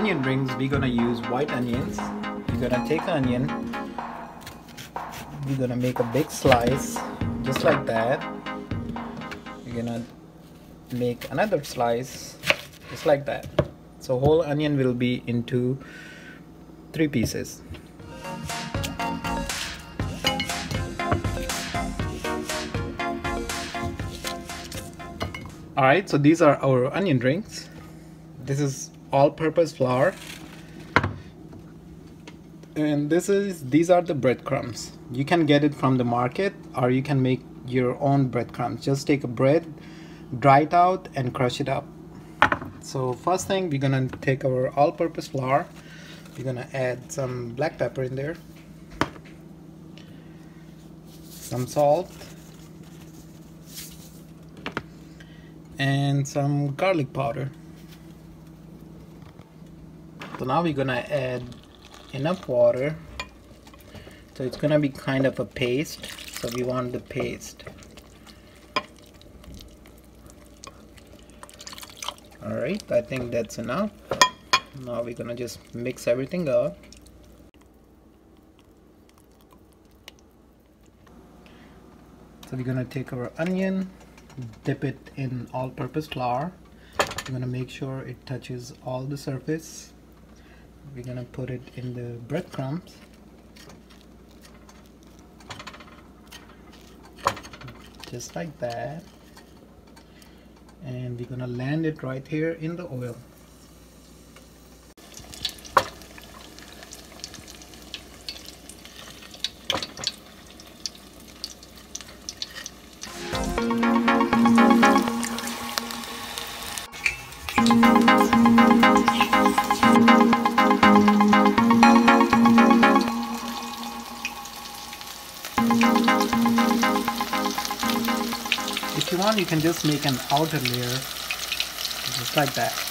onion rings, we're gonna use white onions. You're gonna take an onion. We're gonna make a big slice, just like that. You're gonna make another slice, just like that. So whole onion will be into three pieces. Alright, so these are our onion rings. This is all-purpose flour. And this is these are the breadcrumbs. You can get it from the market or you can make your own breadcrumbs. Just take a bread, dry it out and crush it up. So first thing we're gonna take our all-purpose flour. We're gonna add some black pepper in there. Some salt and some garlic powder. So now we're gonna add enough water. So it's gonna be kind of a paste. So we want the paste. Alright, I think that's enough. Now we're gonna just mix everything up. So we're gonna take our onion, dip it in all-purpose flour we're gonna make sure it touches all the surface we're gonna put it in the breadcrumbs. Just like that. And we're gonna land it right here in the oil If you want, you can just make an outer layer, just like that.